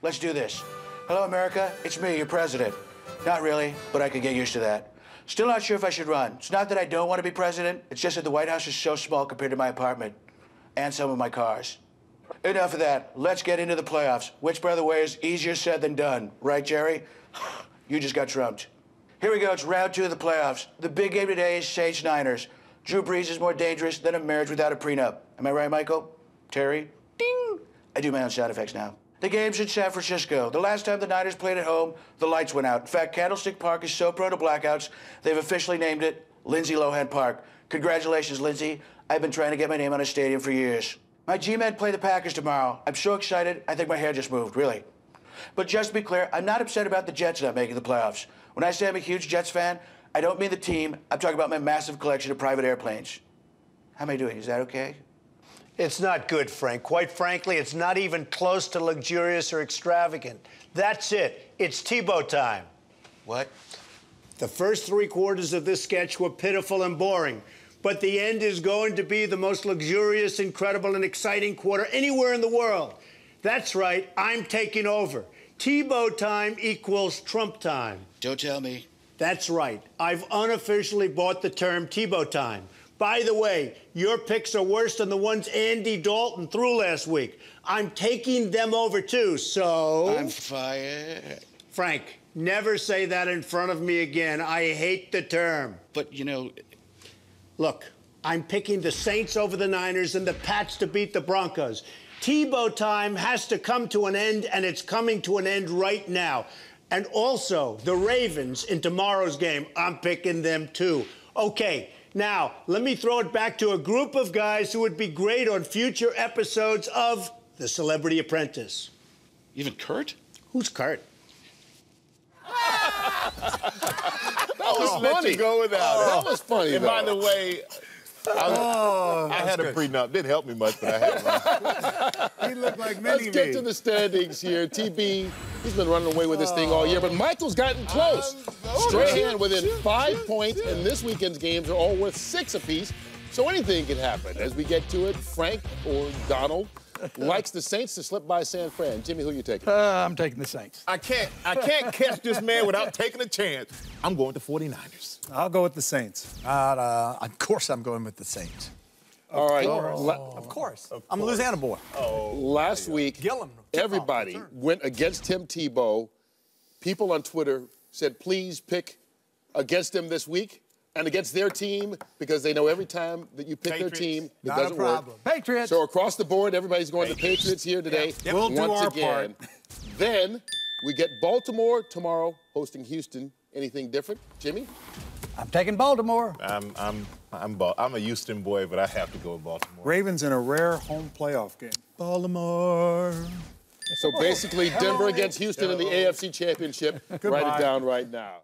Let's do this. Hello, America. It's me, your president. Not really, but I could get used to that. Still not sure if I should run. It's not that I don't want to be president. It's just that the White House is so small compared to my apartment and some of my cars. Enough of that. Let's get into the playoffs, which, by the way, is easier said than done. Right, Jerry? You just got trumped. Here we go. It's round two of the playoffs. The big game today is Saints Niners. Drew Brees is more dangerous than a marriage without a prenup. Am I right, Michael? Terry? Ding! I do my own sound effects now. The game's in San Francisco. The last time the Niners played at home, the lights went out. In fact, Candlestick Park is so prone to blackouts, they've officially named it Lindsay Lohan Park. Congratulations, Lindsay. I've been trying to get my name on a stadium for years. My G-men play the Packers tomorrow. I'm so excited, I think my hair just moved, really. But just to be clear, I'm not upset about the Jets not making the playoffs. When I say I'm a huge Jets fan, I don't mean the team. I'm talking about my massive collection of private airplanes. How am I doing? Is that okay? It's not good, Frank. Quite frankly, it's not even close to luxurious or extravagant. That's it. It's Tebow time. What? The first three quarters of this sketch were pitiful and boring, but the end is going to be the most luxurious, incredible, and exciting quarter anywhere in the world. That's right, I'm taking over. Tebow time equals Trump time. Don't tell me. That's right. I've unofficially bought the term Tebow time. By the way, your picks are worse than the ones Andy Dalton threw last week. I'm taking them over too, so. I'm fired. Frank, never say that in front of me again. I hate the term. But, you know, Look, I'm picking the Saints over the Niners and the Pats to beat the Broncos. Tebow time has to come to an end, and it's coming to an end right now. And also, the Ravens in tomorrow's game, I'm picking them too. Okay, now let me throw it back to a group of guys who would be great on future episodes of The Celebrity Apprentice. even Curt? Who's Curt? That was I'll funny. you go without it. That was funny. And by the way, I, oh, I had a prenup. Didn't help me much, but I had one. He looked like Let's get to the standings here. TB, he's been running away with this thing all year, but Michael's gotten close. Um, Strahan within five points, and this weekend's games are all worth six apiece. So anything can happen. As we get to it, Frank or Donald likes the Saints to slip by San Fran. Jimmy, who you taking? Uh, I'm taking the Saints. I can't, I can't catch this man without taking a chance. I'm going to 49ers. I'll go with the Saints. Uh, of course, I'm going with the Saints. all right. Of course. Of course. I'm a Louisiana boy. Oh. Last week, Gillum. everybody went against Tim Tebow. People on Twitter said, please pick against them this week and against their team because they know every time that you pick their team, it Not a doesn't problem. work. Patriots. So across the board, everybody's going to Patriots here today. Yep. We'll do once our again. Then we get Baltimore tomorrow hosting Houston. Anything different, Jimmy? I'm taking Baltimore. I'm, I'm, I'm, Bal- I'm a Houston boy, but I have to go with Baltimore. Ravens in a rare home playoff game. Baltimore. So basically, Denver against Houston in the AFC Championship. Write it down right now.